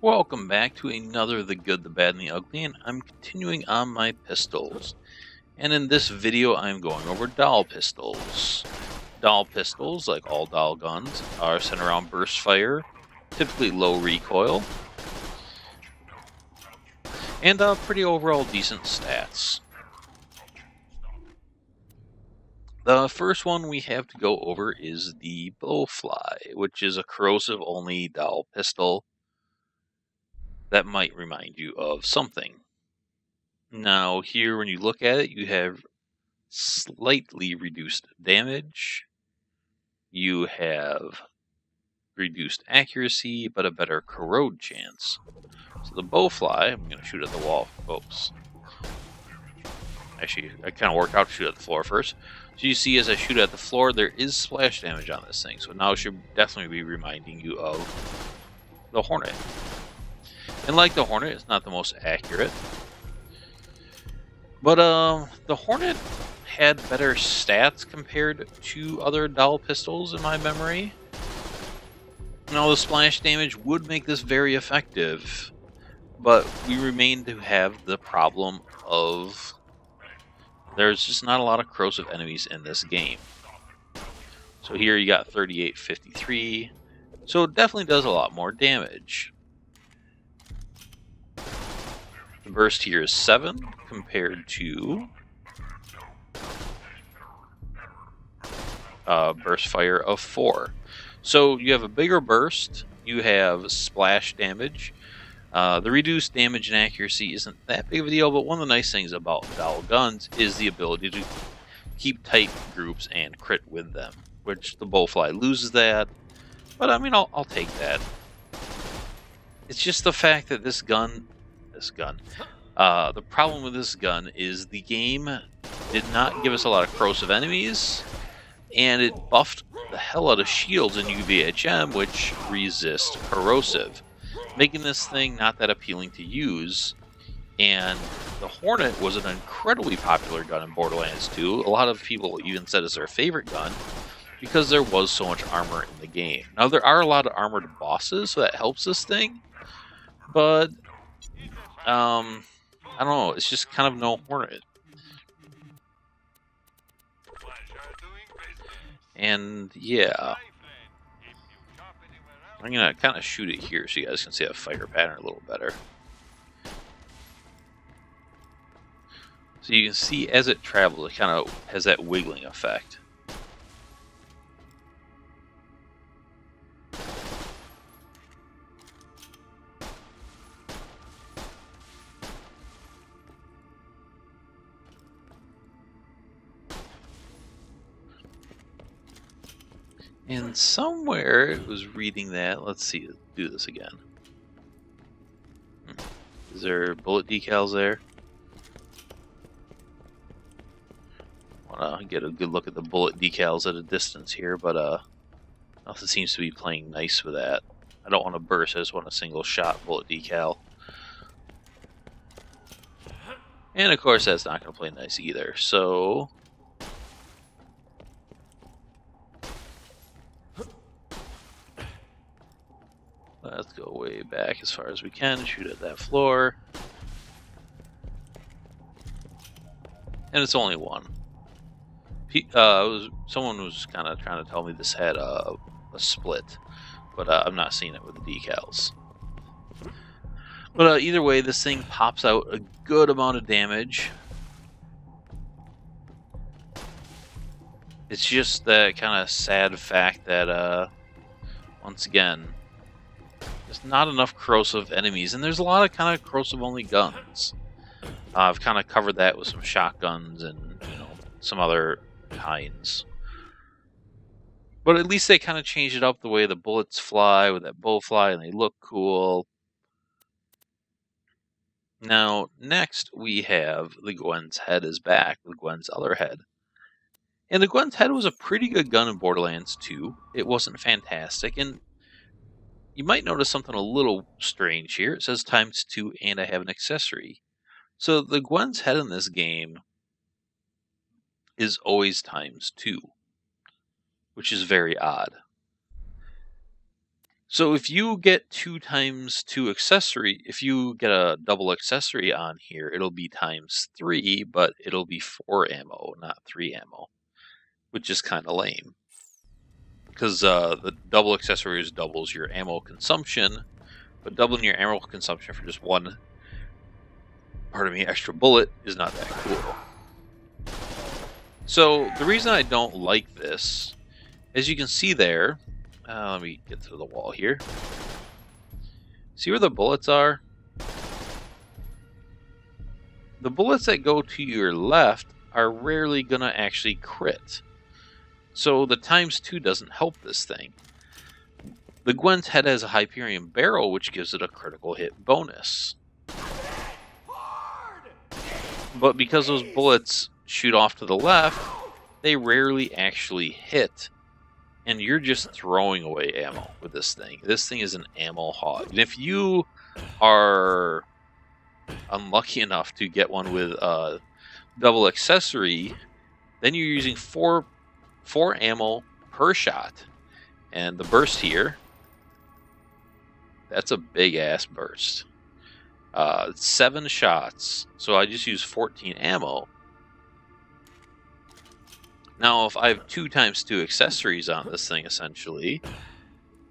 Welcome back to another The Good, the Bad, and the Ugly, and I'm continuing on my pistols. And in this video, I'm going over Dahl pistols. Dahl pistols, like all Dahl guns, are sent around burst fire, typically low recoil, and uh, pretty overall decent stats. The first one we have to go over is the Bowfly, which is a corrosive only Dahl pistol that might remind you of something. Now, here, when you look at it, you have slightly reduced damage. You have reduced accuracy, but a better corrode chance. So the bowfly, I'm going to shoot at the wall. Oops. Actually, I kind of worked out to shoot at the floor first. So you see as I shoot at the floor, there is splash damage on this thing. So now it should definitely be reminding you of the Hornet. And like the Hornet, it's not the most accurate. But um, the Hornet had better stats compared to other Dahl pistols in my memory. Now the splash damage would make this very effective, but we remain to have the problem of there's just not a lot of corrosive enemies in this game. So here you got 3853, so it definitely does a lot more damage. Burst here is 7 compared to uh, burst fire of 4. So you have a bigger burst, you have splash damage. Uh, the reduced damage and accuracy isn't that big of a deal, but one of the nice things about Dahl guns is the ability to keep tight groups and crit with them, which the Bowfly loses that. But I mean, I'll, I'll take that. It's just the fact that this gun this gun. Uh, the problem with this gun is the game did not give us a lot of corrosive enemies, and it buffed the hell out of shields in UVHM, which resist corrosive, making this thing not that appealing to use. And the Hornet was an incredibly popular gun in Borderlands 2. A lot of people even said it's their favorite gun because there was so much armor in the game. Now, there are a lot of armored bosses, so that helps this thing, but um, I don't know. It's just kind of no Hornet. And yeah, I'm gonna kind of shoot it here so you guys can see a fire pattern a little better. So you can see as it travels, it kind of has that wiggling effect. And somewhere it was reading that. Let's see, do this again. Hmm. Is there bullet decals there? Wanna get a good look at the bullet decals at a distance here, but uh, nothing seems to be playing nice with that. I don't want to burst, I just want a single shot bullet decal. And of course that's not going to play nice either, so Let's go way back as far as we can, shoot at that floor. And it's only one. Uh, was, someone was kind of trying to tell me this had a, a split, but uh, I'm not seeing it with the decals. But uh, either way, this thing pops out a good amount of damage. It's just the kind of sad fact that, uh, once again, there's not enough corrosive enemies, and there's a lot of kind of corrosive only guns. Uh, I've kind of covered that with some shotguns and you know some other kinds. But at least they kind of changed it up the way the bullets fly with that bowfly, and they look cool. Now, next we have the Gwen's head is back, the Gwen's other head. And the Gwen's head was a pretty good gun in Borderlands 2. It wasn't fantastic, and you might notice something a little strange here. It says times two and I have an accessory. So the Gwen's head in this game is always times two, which is very odd. So if you get two times two accessory, if you get a double accessory on here, it'll be times three, but it'll be four ammo, not three ammo, which is kind of lame. Because uh, the double accessories doubles your ammo consumption, but doubling your ammo consumption for just one, pardon me, extra bullet is not that cool. So the reason I don't like this, as you can see there, uh, let me get to the wall here. See where the bullets are? The bullets that go to your left are rarely going to actually crit. So the times 2 doesn't help this thing. The Gwen's head has a Hyperion barrel, which gives it a critical hit bonus. But because those bullets shoot off to the left, they rarely actually hit and you're just throwing away ammo with this thing. This thing is an ammo hog. And if you are unlucky enough to get one with a double accessory, then you're using four four ammo per shot. And the burst here, that's a big ass burst. Uh, seven shots. So I just use 14 ammo. Now, if I have two times two accessories on this thing, essentially,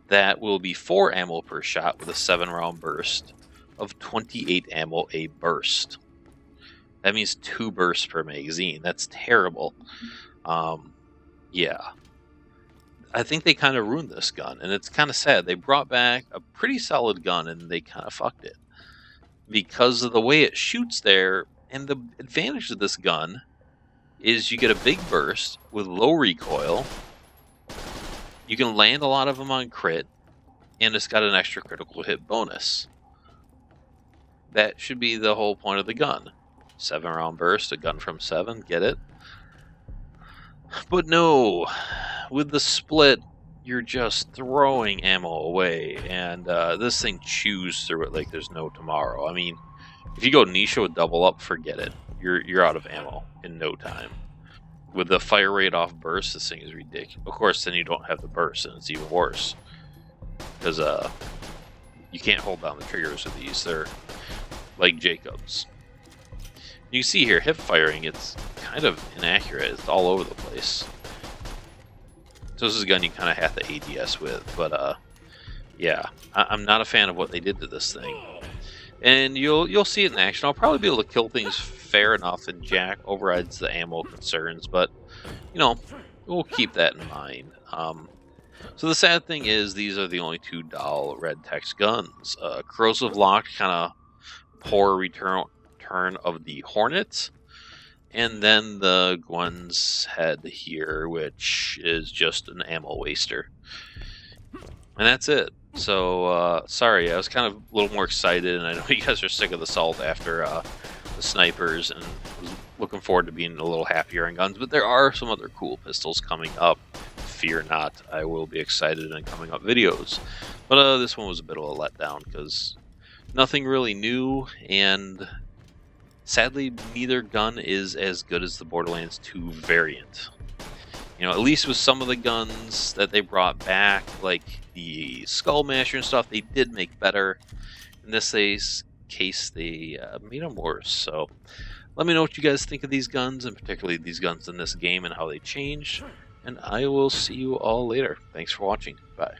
that will be four ammo per shot with a seven round burst of 28 ammo a burst. That means two bursts per magazine. That's terrible. Um, yeah. I think they kind of ruined this gun, and it's kind of sad. They brought back a pretty solid gun, and they kind of fucked it. Because of the way it shoots there, and the advantage of this gun is you get a big burst with low recoil. You can land a lot of them on crit, and it's got an extra critical hit bonus. That should be the whole point of the gun. Seven round burst, a gun from seven, get it? But no, with the split, you're just throwing ammo away, and uh, this thing chews through it like there's no tomorrow. I mean, if you go Nisha with double up, forget it you're you're out of ammo in no time. With the fire rate off burst, this thing is ridiculous. Of course, then you don't have the burst, and it's even worse because uh, you can't hold down the triggers of these. They're like Jacobs. You see here, hip firing, it's kind of inaccurate. It's all over the place. So this is a gun you kind of have to ADS with, but uh, yeah, I am not a fan of what they did to this thing and you'll you'll see it in action. I'll probably be able to kill things fair enough, and Jack overrides the ammo concerns, but you know we'll keep that in mind. Um, so the sad thing is, these are the only two Dahl red text guns. Uh, corrosive lock, kind of poor return turn of the Hornet, and then the Gwen's head here, which is just an ammo waster, and that's it. So, uh, sorry, I was kind of a little more excited, and I know you guys are sick of the salt after uh, the snipers, and was looking forward to being a little happier in guns. But there are some other cool pistols coming up. Fear not, I will be excited in coming up videos. But uh, this one was a bit of a letdown because nothing really new, and sadly, neither gun is as good as the Borderlands 2 variant. You know, at least with some of the guns that they brought back, like the Skullmasher and stuff, they did make better. In this case, they uh, made them worse. So, let me know what you guys think of these guns, and particularly these guns in this game and how they changed. And I will see you all later. Thanks for watching. Bye.